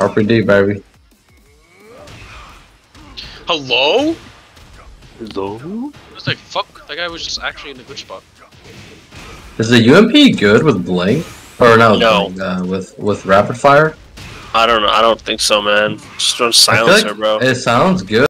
RPD, baby. Hello? Hello? I was like, fuck, that guy was just actually in the good spot. Is the UMP good with Blink? Or no, No. Uh, with with Rapid Fire? I don't know. I don't think so, man. Just run silencer, like bro. It sounds good.